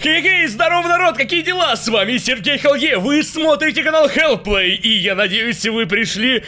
Хей-хей, здорово, народ, какие дела? С вами Сергей Халге, вы смотрите канал Hellplay, и я надеюсь, вы пришли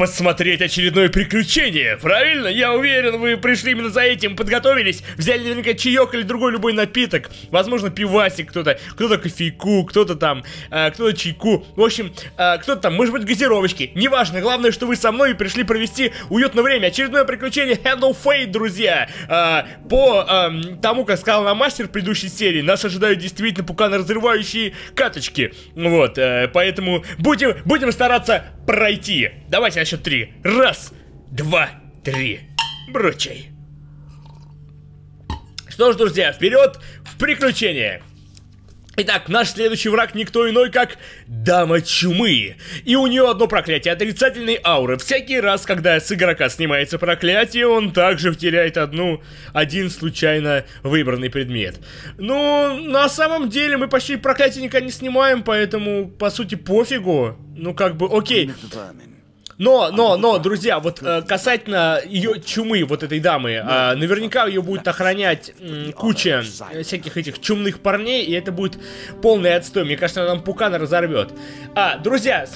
посмотреть очередное приключение. Правильно? Я уверен, вы пришли именно за этим, подготовились, взяли наверняка чаек или другой любой напиток. Возможно, пивасик кто-то, кто-то кофейку, кто-то там, э, кто-то чайку. В общем, э, кто-то там, может быть, газировочки. Неважно, главное, что вы со мной и пришли провести уютное время. Очередное приключение Handle Fate, друзья. Э, по э, тому, как сказал нам мастер в предыдущей серии, нас ожидают действительно пукано разрывающие каточки. Вот, э, поэтому будем, будем стараться пройти. Давайте на счет три. Раз, два, три. Бручай. Что ж, друзья, вперед в приключения. Итак, наш следующий враг никто иной, как Дама Чумы. И у нее одно проклятие, отрицательной ауры. Всякий раз, когда с игрока снимается проклятие, он также теряет одну, один случайно выбранный предмет. Ну, на самом деле, мы почти проклятие никогда не снимаем, поэтому, по сути, пофигу. Ну, как бы, окей. Но, но, но, друзья, вот э, касательно ее чумы, вот этой дамы, э, наверняка ее будет охранять куча всяких этих чумных парней, и это будет полный отстой. Мне кажется, она нам пукана разорвет. А, друзья,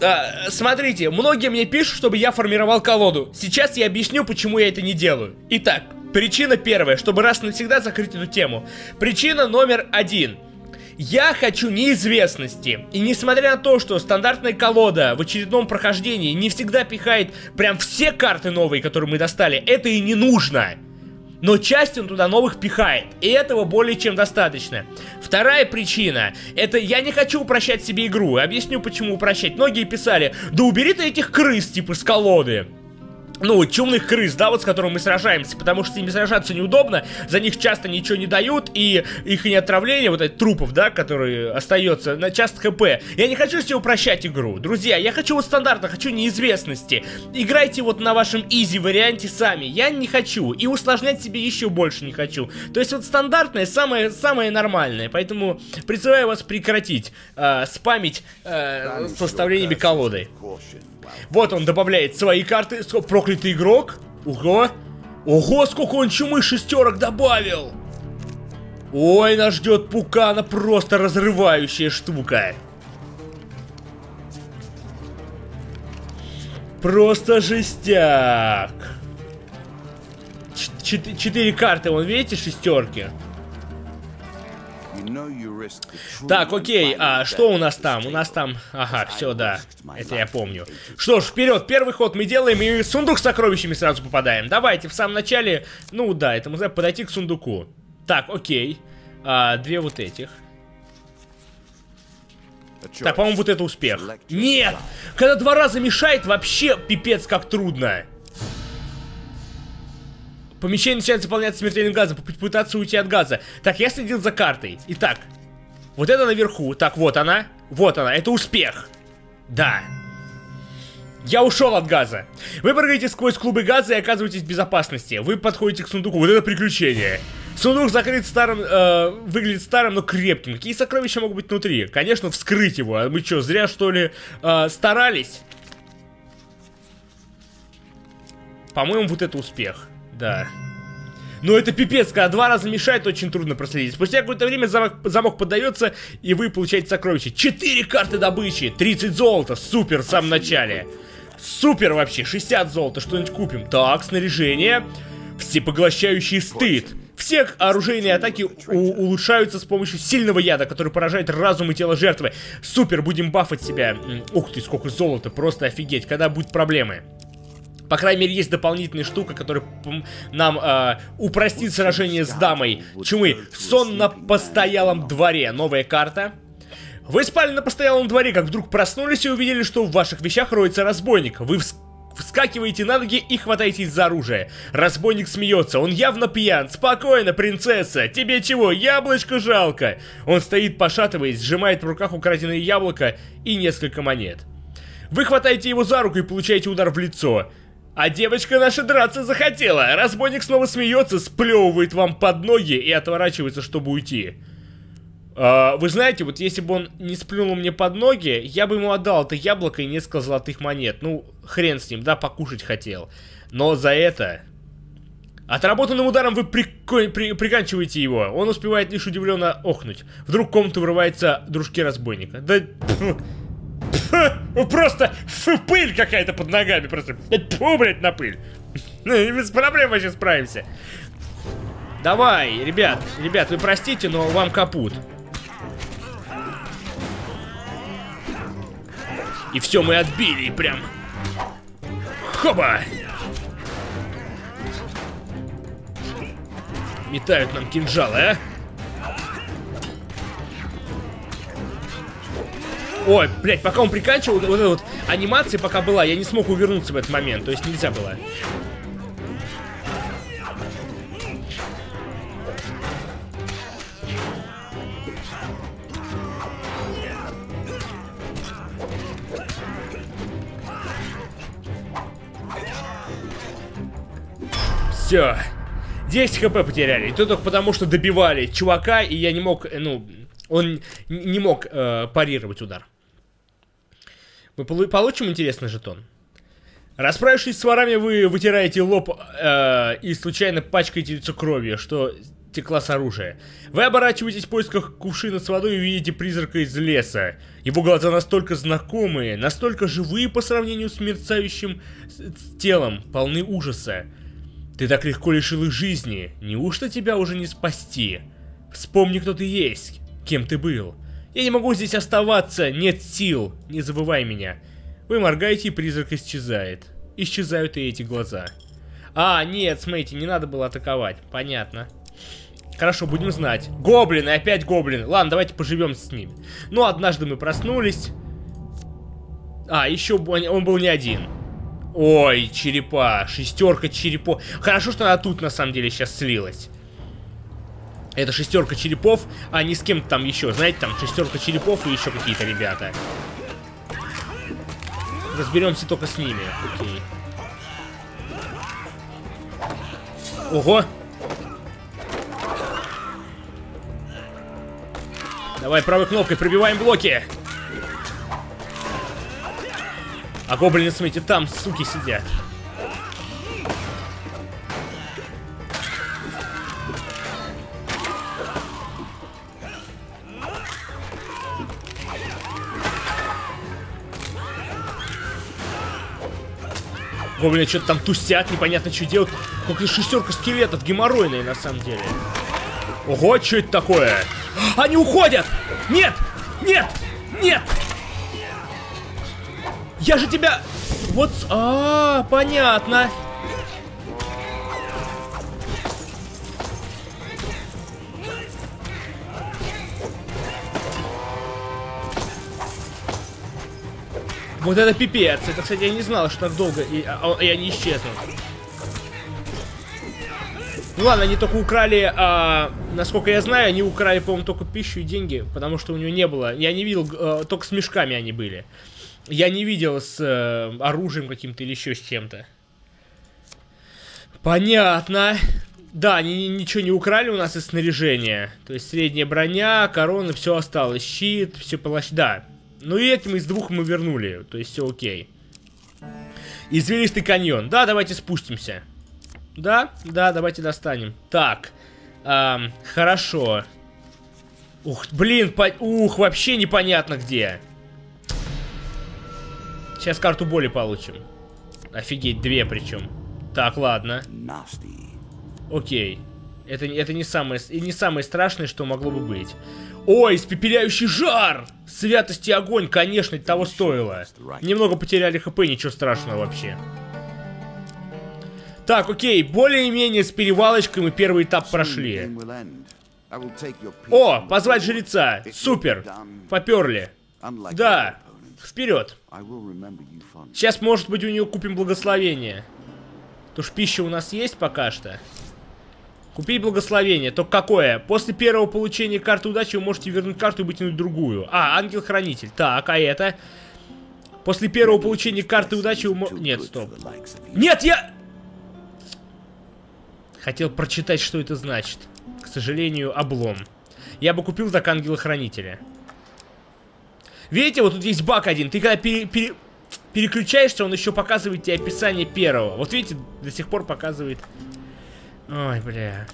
а, смотрите, многие мне пишут, чтобы я формировал колоду. Сейчас я объясню, почему я это не делаю. Итак, причина первая, чтобы раз навсегда закрыть эту тему. Причина номер один – я хочу неизвестности. И несмотря на то, что стандартная колода в очередном прохождении не всегда пихает прям все карты новые, которые мы достали, это и не нужно. Но часть он туда новых пихает, и этого более чем достаточно. Вторая причина, это я не хочу упрощать себе игру, объясню почему упрощать. Многие писали, да убери ты этих крыс типа с колоды ну, чумных крыс, да, вот с которыми мы сражаемся, потому что с ними сражаться неудобно, за них часто ничего не дают, и их не отравление, вот этих трупов, да, которые остается, на часто хп. Я не хочу себе упрощать игру, друзья, я хочу вот стандартно, хочу неизвестности. Играйте вот на вашем изи варианте сами, я не хочу, и усложнять себе еще больше не хочу. То есть вот стандартное, самое, самое нормальное, поэтому призываю вас прекратить э, спамить э, составлениями колоды. Вот он добавляет свои карты. Проклятый игрок. Ого. Ого, сколько он чумы шестерок добавил. Ой, нас ждет пукана просто разрывающая штука. Просто жестяк. Четыре карты, вон видите, шестерки. Так, окей, а что у нас там? У нас там... Ага, все, да. Это я помню. Что ж, вперед, первый ход мы делаем и сундук с сокровищами сразу попадаем. Давайте, в самом начале... Ну да, это мы знаем, подойти к сундуку. Так, окей. А, две вот этих. Так, по-моему, вот это успех. Нет! Когда два раза мешает, вообще пипец как трудно. Помещение начинает заполняться смертельным газом. Попытаться уйти от газа. Так, я следил за картой. Итак, вот это наверху. Так, вот она. Вот она. Это успех. Да. Я ушел от газа. Вы прыгаете сквозь клубы газа и оказываетесь в безопасности. Вы подходите к сундуку. Вот это приключение. Сундук закрыт старым, э, выглядит старым, но крепким. Какие сокровища могут быть внутри? Конечно, вскрыть его. А мы что, зря что ли э, старались? По-моему, вот это успех. Да. Но это пипец, когда два раза мешает, очень трудно проследить. Спустя какое-то время замок, замок поддается, и вы получаете сокровища. Четыре карты добычи, 30 золота, супер в самом начале. Супер вообще, 60 золота, что-нибудь купим. Так, снаряжение. Всепоглощающий стыд. Все оружейные атаки улучшаются с помощью сильного яда, который поражает разум и тело жертвы. Супер, будем бафать себя. Ух ты, сколько золота, просто офигеть, когда будут проблемы. По крайней мере, есть дополнительная штука, которая нам э, упростит сражение с дамой чумы. Сон на постоялом дворе. Новая карта. Вы спали на постоялом дворе, как вдруг проснулись и увидели, что в ваших вещах роется разбойник. Вы вс вскакиваете на ноги и хватаетесь за оружие. Разбойник смеется, он явно пьян. Спокойно, принцесса, тебе чего, яблочко жалко? Он стоит, пошатываясь, сжимает в руках украденное яблоко и несколько монет. Вы хватаете его за руку и получаете удар в лицо. А девочка наша драться захотела. Разбойник снова смеется, сплевывает вам под ноги и отворачивается, чтобы уйти. А, вы знаете, вот если бы он не сплюнул мне под ноги, я бы ему отдал это яблоко и несколько золотых монет. Ну, хрен с ним, да, покушать хотел. Но за это... Отработанным ударом вы приконь, при, приканчиваете его. Он успевает лишь удивленно охнуть. Вдруг в комнату врывается дружки разбойника. Да... Просто пыль какая-то под ногами. Просто фу, блядь, на пыль. Ну, без проблем вообще справимся. Давай, ребят, ребят, вы простите, но вам капут. И все мы отбили, прям. Хоба! Метают нам кинжалы, а? Ой, блядь, пока он приканчивал, вот эта вот анимация пока была, я не смог увернуться в этот момент, то есть нельзя было. Все. 10 хп потеряли. И то только потому, что добивали чувака, и я не мог, э, ну, он не мог э, парировать удар. Мы получим интересный жетон. Расправившись с ворами, вы вытираете лоб э, и случайно пачкаете лицо кровью, что текла с оружия. Вы оборачиваетесь в поисках кувшина с водой и видите призрака из леса. Его глаза настолько знакомые, настолько живые по сравнению с мерцающим телом, полны ужаса. Ты так легко лишил их жизни. Неужто тебя уже не спасти? Вспомни, кто ты есть, кем ты был. Я не могу здесь оставаться, нет сил. Не забывай меня. Вы моргаете, и призрак исчезает. Исчезают и эти глаза. А, нет, смотрите, не надо было атаковать. Понятно. Хорошо, будем знать. Гоблины, опять гоблины. Ладно, давайте поживем с ними. Ну, однажды мы проснулись. А, еще он был не один. Ой, черепа, шестерка черепов. Хорошо, что она тут на самом деле сейчас слилась. Это шестерка черепов, а не с кем-то там еще. Знаете, там шестерка черепов и еще какие-то ребята. Разберемся только с ними. Окей. Ого! Давай правой кнопкой пробиваем блоки. А гоблины, смотрите, там, суки, сидят. Гоблины что-то там тусят, непонятно, что делают. Как шестерка скелетов, геморройные, на самом деле. Ого, что это такое? Они уходят! Нет! Нет! Нет! Я же тебя... Вот... А, -а, -а понятно. Вот это пипец. Это, кстати, я не знал, что так долго и, а, и они исчезнут. Ну ладно, они только украли, а, насколько я знаю, они украли, по-моему, только пищу и деньги, потому что у него не было. Я не видел, а, только с мешками они были. Я не видел с э, оружием каким-то или еще с чем-то. Понятно. Да, они ничего не украли у нас из снаряжения. То есть средняя броня, корона, все осталось. Щит, все полощ... Да. Ну и этим из двух мы вернули. То есть все окей. Извилистый каньон. Да, давайте спустимся. Да, да, давайте достанем. Так. Эм, хорошо. Ух, блин, по... ух, вообще непонятно где. Сейчас карту боли получим. Офигеть, две причем. Так, ладно. Окей. Это, это не, самое, не самое страшное, что могло бы быть. Ой, испепеляющий жар! Святость и огонь, конечно, того стоило. Немного потеряли хп, ничего страшного вообще. Так, окей, более-менее с перевалочкой мы первый этап прошли. О, позвать жреца. Супер. Поперли. Да, Вперед! Сейчас, может быть, у нее купим благословение. То ж пища у нас есть пока что. Купить благословение. Только какое? После первого получения карты удачи вы можете вернуть карту и вытянуть другую. А, ангел-хранитель. Так, а это? После первого получения карты удачи вы можете... Нет, стоп. Нет, я... Хотел прочитать, что это значит. К сожалению, облом. Я бы купил так ангела-хранителя. Видите, вот тут есть баг один. Ты когда пере, пере, переключаешься, он еще показывает тебе описание первого. Вот видите, до сих пор показывает Ой, бля.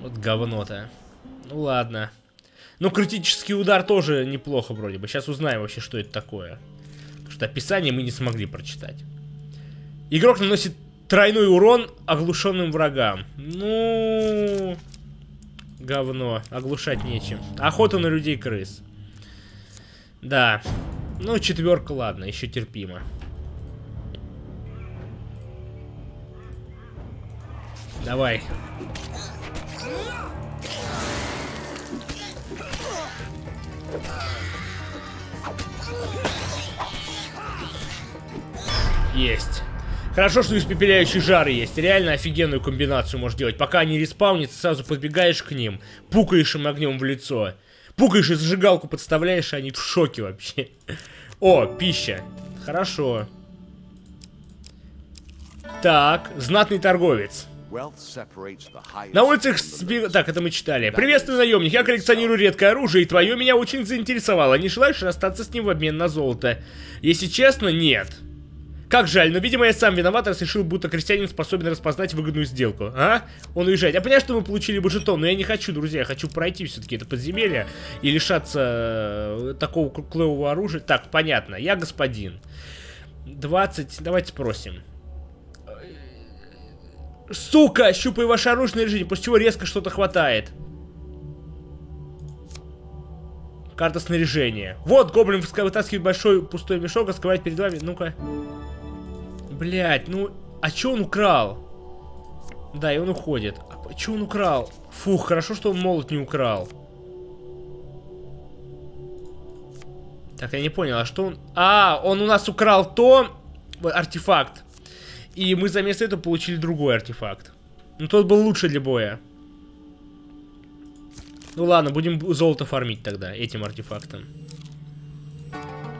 Вот говно-то. Ну ладно. Ну, критический удар тоже неплохо вроде бы. Сейчас узнаем вообще, что это такое. Потому что описание мы не смогли прочитать. Игрок наносит тройной урон оглушенным врагам. Ну... Говно. Оглушать нечем. Охота на людей-крыс. Да. Ну, четверка, ладно, еще терпимо. Давай. Есть. Хорошо, что испепеляющий жар есть. Реально офигенную комбинацию можешь делать. Пока они респаунятся, сразу подбегаешь к ним, пукаешь им огнем в лицо. Пукаешь и зажигалку подставляешь, и они в шоке вообще. О, пища. Хорошо. Так, знатный торговец. На улицах сби... Так, это мы читали. Приветствую, наемник. Я коллекционирую редкое оружие, и твое меня очень заинтересовало. Не желаешь расстаться с ним в обмен на золото? Если честно, нет. Как жаль, но, видимо, я сам виноват, раз решил, будто крестьянин способен распознать выгодную сделку. А? Он уезжает. Я понимаю, что мы получили бы жетон, но я не хочу, друзья. Я хочу пройти все-таки это подземелье и лишаться э, такого клевого оружия. Так, понятно. Я господин. 20. Давайте спросим. Сука! Щупай ваше оружие снаряжение, после чего резко что-то хватает. Карта снаряжения. Вот, гоблин вытаскивает большой пустой мешок, раскрывает перед вами. Ну-ка. Блять, ну... А чё он украл? Да, и он уходит. А чё он украл? Фух, хорошо, что он молот не украл. Так, я не понял, а что он... А, он у нас украл то... Артефакт. И мы за место этого получили другой артефакт. Ну, тот был лучше для боя. Ну ладно, будем золото фармить тогда этим артефактом.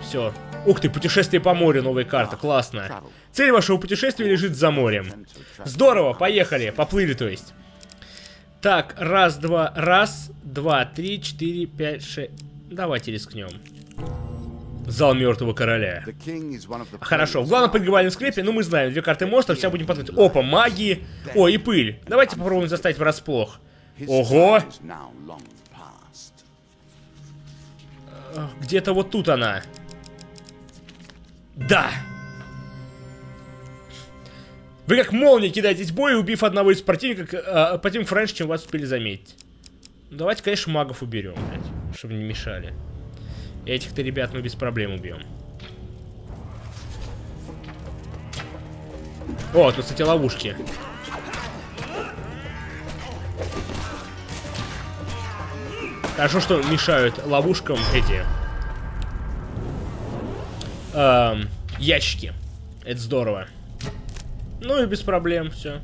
Все. Ух ты, путешествие по морю, новая карта, классно. Цель вашего путешествия лежит за морем. Здорово, поехали, поплыли, то есть. Так, раз, два, раз, два, три, четыре, пять, шесть. Давайте рискнем. Зал мертвого короля. Хорошо, в главном подгревальном склепе, ну мы знаем, две карты моста, вся будем потратить. Опа, магии. О, и пыль. Давайте попробуем заставить врасплох. Ого. Где-то вот тут она. Да! Вы как молния кидаетесь в бой, убив одного из противников, э, противников раньше, чем вас успели заметить. Давайте, конечно, магов уберем, блядь, чтобы не мешали. Этих-то ребят мы без проблем убьем. О, тут, кстати, ловушки. Хорошо, что мешают ловушкам эти эм, ящики. Это здорово. Ну и без проблем, все.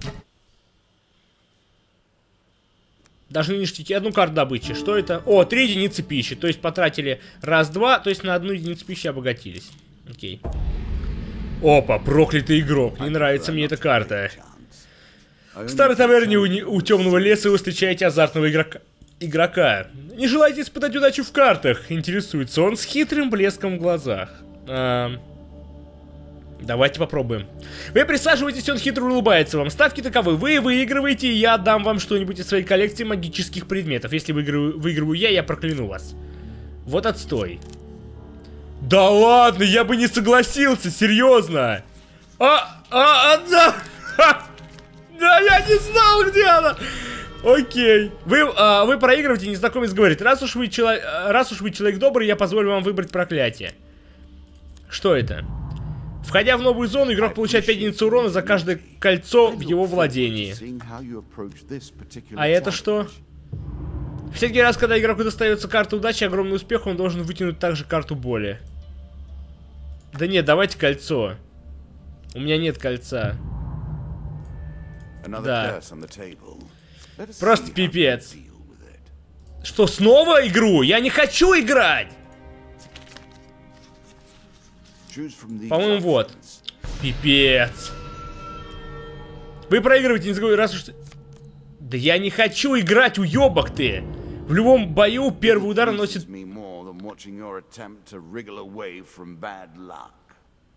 Должны ништяки. Одну карту добычи. Что это? О, три единицы пищи. То есть потратили раз-два, то есть на одну единицу пищи обогатились. Окей. Опа, проклятый игрок. Не нравится мне эта карта. В старой таверне у, у темного леса вы встречаете азартного игрока. Игрока. Не желаете испытать удачу в картах? Интересуется он с хитрым блеском в глазах. А, давайте попробуем. Вы присаживаетесь, он хитро улыбается вам. Ставки таковы. Вы выигрываете, и я отдам вам что-нибудь из своей коллекции магических предметов. Если выигрываю, выигрываю я, я прокляну вас. Вот отстой. Да ладно, я бы не согласился, серьезно. А, а, а, да. Да, я не знал, где она. Окей. Вы, а, вы проигрываете, незнакомец говорит, раз уж, вы чело... раз уж вы человек добрый, я позволю вам выбрать проклятие. Что это? Входя в новую зону, игрок получает 5 единиц урона за каждое кольцо в его владении. А это что? Всякий раз, когда игроку достается карта удачи, огромный успех, он должен вытянуть также карту боли. Да нет, давайте кольцо. У меня нет кольца. Да. Просто пипец. Что, снова игру? Я не хочу играть! По-моему, вот. Пипец. Вы проигрываете, не забывайте, раз уж... Да я не хочу играть, уебок ты! В любом бою первый удар наносит...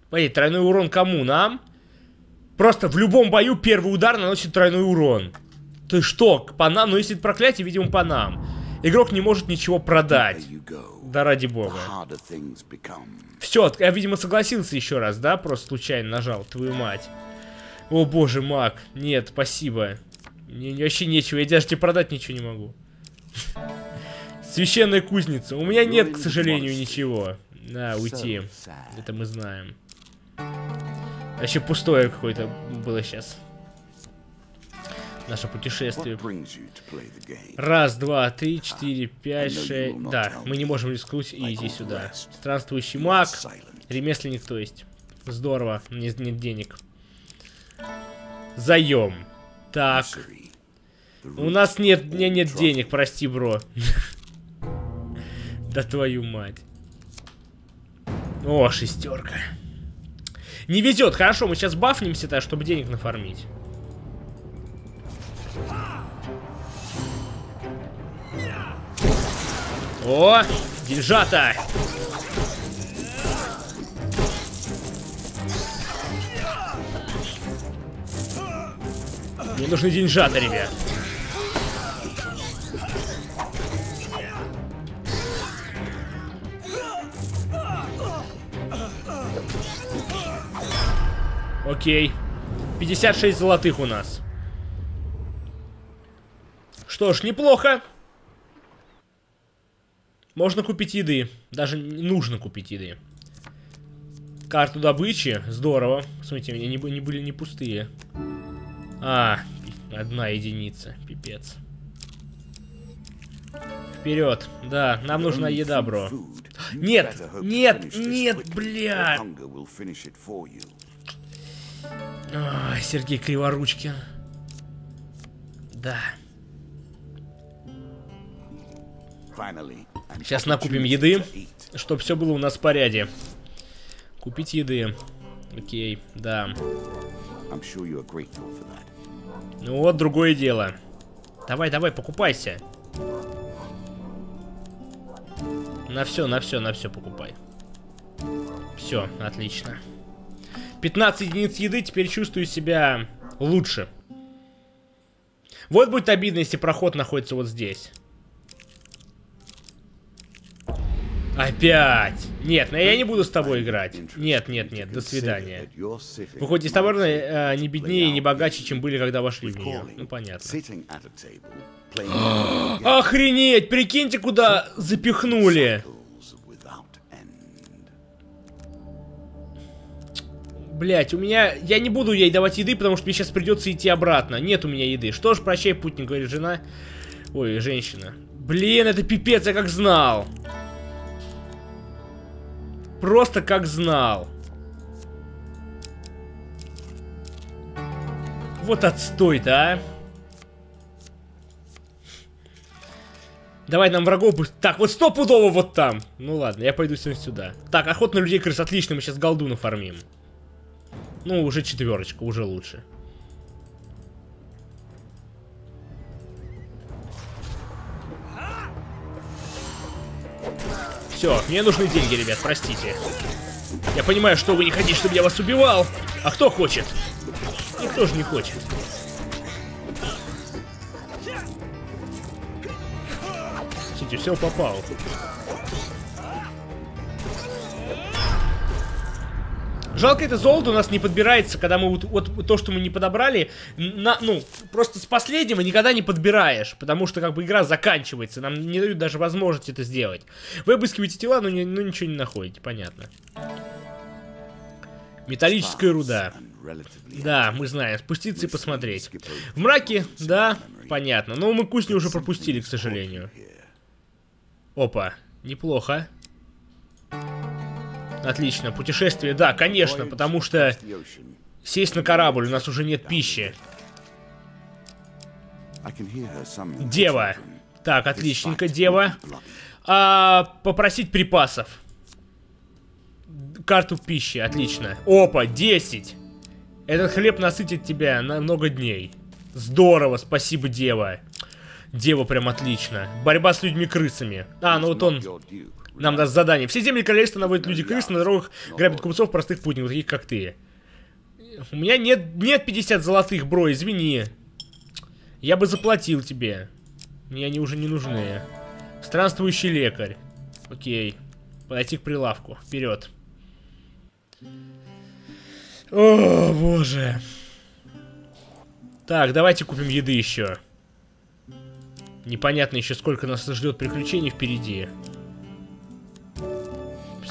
Погоди, тройной урон кому? Нам? Просто в любом бою первый удар наносит тройной урон. Есть что, по нам, ну если это проклятие, видимо, по нам. Игрок не может ничего продать. Да ради бога. Все, я, видимо, согласился еще раз, да? Просто случайно нажал, твою мать. О боже, маг. Нет, спасибо. Мне вообще нечего, я даже тебе продать ничего не могу. Священная кузница. У меня нет, к сожалению, ничего. На, уйти. Это мы знаем. Вообще пустое какое-то было сейчас. Наше путешествие. Раз, два, три, четыре, пять, шесть. Да, мы не можем рискнуть и идти сюда. Странствующий маг. Ремесленник, то есть. Здорово. Нет, нет денег. Заем. Так. У нас нет, меня нет денег, прости, бро. Да твою мать. О, шестерка. Не везет. Хорошо, мы сейчас бафнемся-то, чтобы денег нафармить. О, деньжата! Мне нужны деньжата, ребят. Окей. 56 золотых у нас. Что ж, неплохо. Можно купить еды. Даже не нужно купить еды. Карту добычи. Здорово. Смотрите, они не, не были не пустые. А, одна единица. Пипец. Вперед. Да, нам нужна еда, бро. Нет, нет, нет, бля. Сергей Криворучкин. Да. Сейчас накупим еды, чтобы все было у нас в порядке. Купить еды. Окей, да. Ну вот, другое дело. Давай, давай, покупайся. На все, на все, на все покупай. Все, отлично. 15 единиц еды, теперь чувствую себя лучше. Вот будет обидно, если проход находится вот здесь. Опять! Нет, ну я не буду с тобой играть. Нет, нет, нет, до свидания. Вы хоть и таверны э, не беднее и не богаче, чем были, когда вошли в нее. Ну, понятно. Охренеть! Прикиньте, куда запихнули. Блять, у меня... Я не буду ей давать еды, потому что мне сейчас придется идти обратно. Нет у меня еды. Что ж, прощай, путник, говорит жена. Ой, женщина. Блин, это пипец, я как знал. Просто как знал. Вот отстой-то, а. Давай нам врагов... Так, вот стопудово вот там. Ну ладно, я пойду сюда. Так, охот на людей крыс. Отлично, мы сейчас голду нафармим. Ну, уже четверочка, уже лучше. Все, мне нужны деньги, ребят, простите. Я понимаю, что вы не хотите, чтобы я вас убивал. А кто хочет? Никто же не хочет. Смотрите, все попал. Жалко, это золото у нас не подбирается, когда мы вот, вот то, что мы не подобрали, на, ну, просто с последнего никогда не подбираешь, потому что как бы игра заканчивается, нам не дают даже возможности это сделать. Вы обыскиваете тела, но, не, но ничего не находите, понятно. Металлическая руда. Да, мы знаем, спуститься и посмотреть. В мраке, да, понятно, но мы кусни уже пропустили, к сожалению. Опа, неплохо. Отлично, путешествие, да, конечно, потому что сесть на корабль, у нас уже нет пищи. Дева. Так, отличненько, дева. А, попросить припасов. Карту пищи, отлично. Опа, 10. Этот хлеб насытит тебя на много дней. Здорово, спасибо, дева. Дева прям отлично. Борьба с людьми-крысами. А, ну вот он нам даст задание. Все земли королевства наводят люди крыс, на дорогах грабят купцов, простых путников, таких как ты. У меня нет, нет 50 золотых, бро, извини. Я бы заплатил тебе. Мне они уже не нужны. Странствующий лекарь. Окей. Подойти к прилавку. Вперед. О, боже. Так, давайте купим еды еще. Непонятно еще, сколько нас ждет приключений впереди.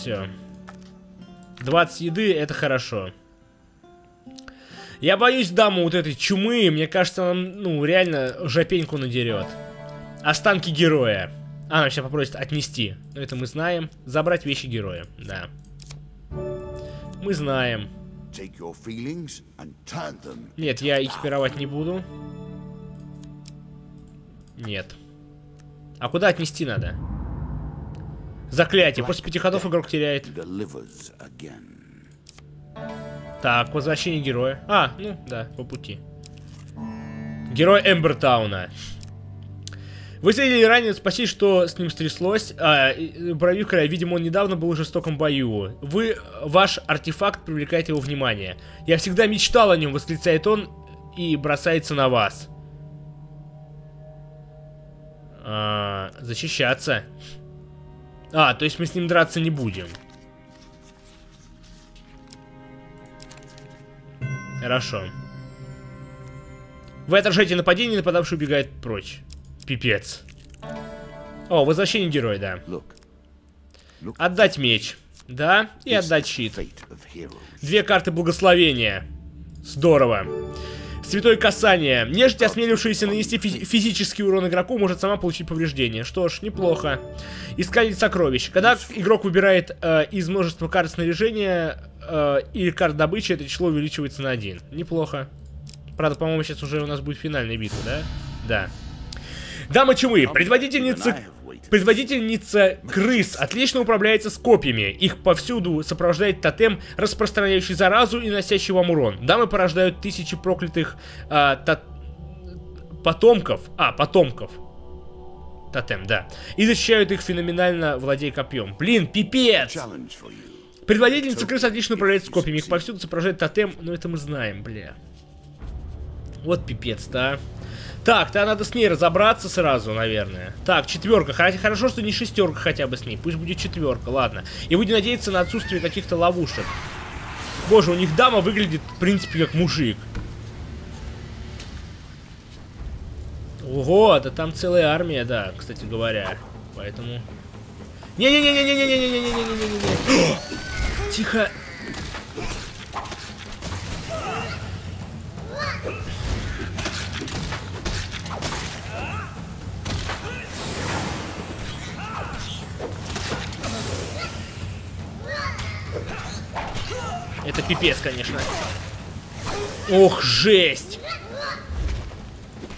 Все. 20 еды, это хорошо. Я боюсь даму вот этой чумы, мне кажется, она, ну, реально жопеньку надерет. Останки героя. А, она сейчас попросит отнести. Но это мы знаем. Забрать вещи героя, да. Мы знаем. Нет, я экипировать не буду. Нет. А куда отнести надо? Заклятие. После пяти ходов игрок теряет. Так, возвращение героя. А, ну да, по пути. Герой Эмбертауна. Вы следили ранее спросить, что с ним стряслось. А, Бравикера, видимо, он недавно был в жестоком бою. Вы, ваш артефакт привлекает его внимание. Я всегда мечтал о нем, восклицает он и бросается на вас. А, защищаться. А, то есть мы с ним драться не будем. Хорошо. Вы отражаете нападение, нападавший убегает прочь. Пипец. О, возвращение героя, да. Отдать меч. Да, и отдать щит. Две карты благословения. Здорово. Святое касание. Нежить, осмелившаяся нанести физи физический урон игроку, может сама получить повреждение. Что ж, неплохо. Искатель сокровищ. Когда игрок выбирает э, из множества карт снаряжения э, или карт добычи, это число увеличивается на один. Неплохо. Правда, по-моему, сейчас уже у нас будет финальная битва, да? Да. Дама чумы, предводительница Предводительница крыс отлично управляется с копьями. Их повсюду сопровождает тотем, распространяющий заразу и носящий вам урон. Дамы порождают тысячи проклятых а, тот... потомков. А, потомков. Тотем, да. И защищают их феноменально, владея копьем. Блин, пипец! Предводительница крыс отлично управляет с копьями. Их повсюду сопровождает тотем, но это мы знаем, бля. Вот пипец, да. Так, тогда надо с ней разобраться сразу, наверное. Так, четверка. Хорошо, что не шестерка хотя бы с ней. Пусть будет четверка, ладно. И будем надеяться на отсутствие каких-то ловушек. Боже, у них дама выглядит, в принципе, как мужик. Ого, да там целая армия, да, кстати говоря. Поэтому... Не-не-не-не-не-не-не-не-не-не-не-не-не. Тихо. Это пипец, конечно. Ох, жесть.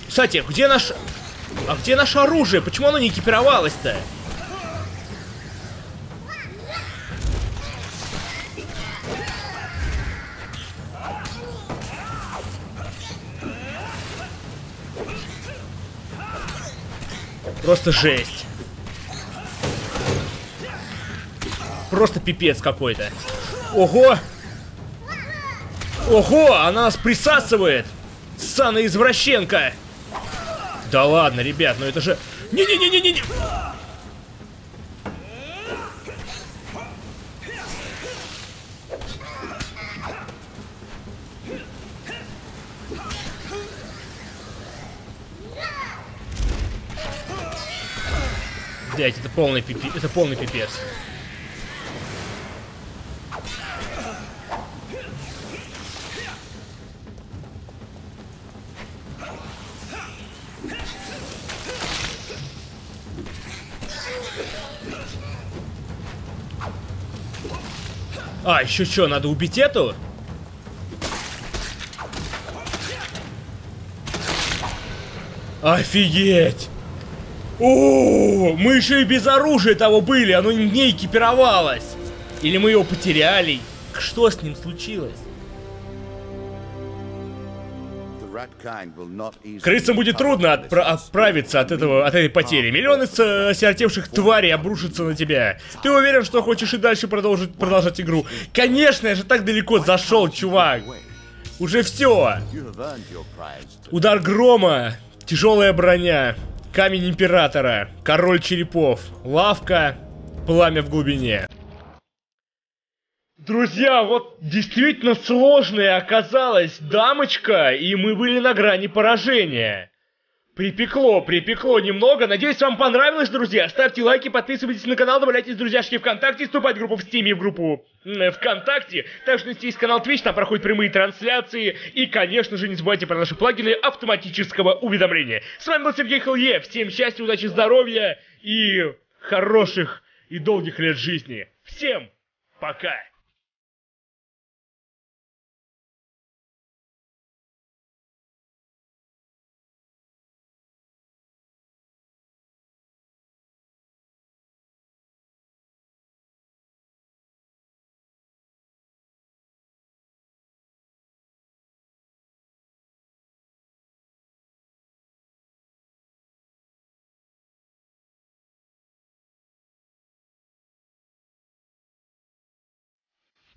Кстати, где наш... А где наше оружие? Почему оно не экипировалось-то? Просто жесть. Просто пипец какой-то. Ого! Ого, она нас присасывает! Сана извращенка! Да ладно, ребят, ну это же... Не-не-не-не-не-не! Блять, это полный пипец. Это полный пипец. А, еще что, надо убить эту? Офигеть! О, мы еще и без оружия того были, оно не экипировалось. Или мы его потеряли? Что с ним случилось? Крысам будет трудно отпра отправиться от этого, от этой потери. Миллионы осиротевших тварей обрушатся на тебя. Ты уверен, что хочешь и дальше продолжить продолжать игру? Конечно, я же так далеко зашел, чувак. Уже все. Удар грома, тяжелая броня, камень императора, король черепов, лавка, пламя в глубине. Друзья, вот действительно сложная оказалась дамочка, и мы были на грани поражения. Припекло, припекло немного. Надеюсь, вам понравилось, друзья. Ставьте лайки, подписывайтесь на канал, добавляйтесь в друзьяшки ВКонтакте, вступать в группу в Стиме, в группу э, ВКонтакте. Также есть канал Twitch, там проходят прямые трансляции. И, конечно же, не забывайте про наши плагины автоматического уведомления. С вами был Сергей Хелье. Всем счастья, удачи, здоровья и хороших и долгих лет жизни. Всем пока!